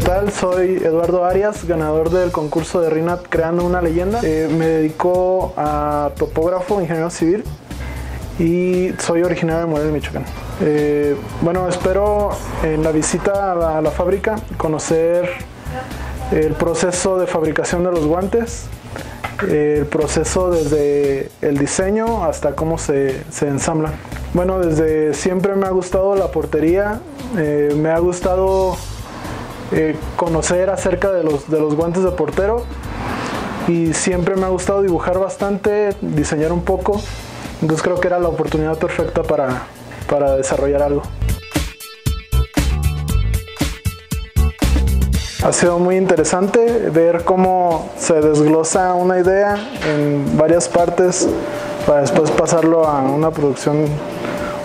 tal? Soy Eduardo Arias, ganador del concurso de RINAT Creando una leyenda. Eh, me dedico a topógrafo, ingeniero civil y soy originario de Morelia, Michoacán. Eh, bueno, espero en la visita a la, a la fábrica conocer el proceso de fabricación de los guantes, el proceso desde el diseño hasta cómo se, se ensamblan. Bueno, desde siempre me ha gustado la portería, eh, me ha gustado eh, conocer acerca de los, de los guantes de portero y siempre me ha gustado dibujar bastante, diseñar un poco, entonces creo que era la oportunidad perfecta para, para desarrollar algo. Ha sido muy interesante ver cómo se desglosa una idea en varias partes para después pasarlo a una producción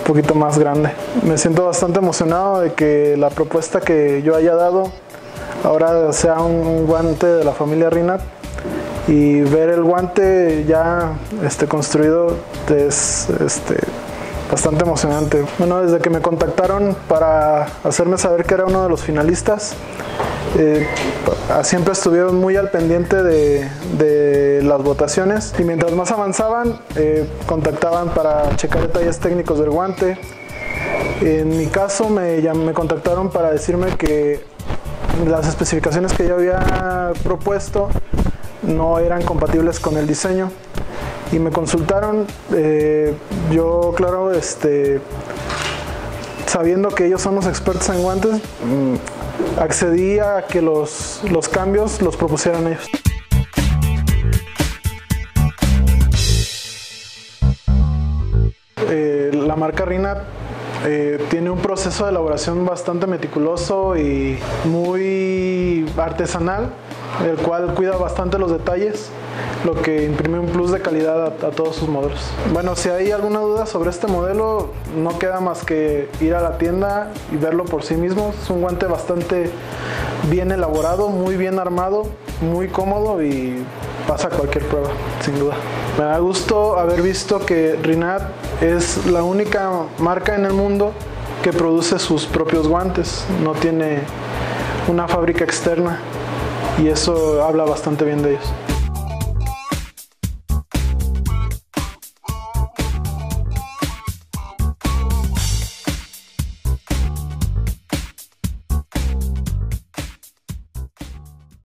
poquito más grande. Me siento bastante emocionado de que la propuesta que yo haya dado ahora sea un guante de la familia Rinat y ver el guante ya este, construido es este, bastante emocionante. Bueno, desde que me contactaron para hacerme saber que era uno de los finalistas, eh, siempre estuvieron muy al pendiente de, las votaciones y mientras más avanzaban eh, contactaban para checar detalles técnicos del guante. En mi caso me, me contactaron para decirme que las especificaciones que yo había propuesto no eran compatibles con el diseño y me consultaron. Eh, yo, claro, este, sabiendo que ellos son los expertos en guantes, accedí a que los, los cambios los propusieran ellos. Eh, la marca Rinat eh, tiene un proceso de elaboración bastante meticuloso y muy artesanal, el cual cuida bastante los detalles, lo que imprime un plus de calidad a, todos sus modelos. Bueno, si hay alguna duda sobre este modelo, no queda más que ir a la tienda y verlo por sí mismo. Es un guante bastante bien elaborado, muy bien armado, muy cómodo y pasa cualquier prueba, sin duda. Me da gusto haber visto que Rinat es la única marca en el mundo que produce sus propios guantes, no tiene una fábrica externa y eso habla bastante bien de ellos.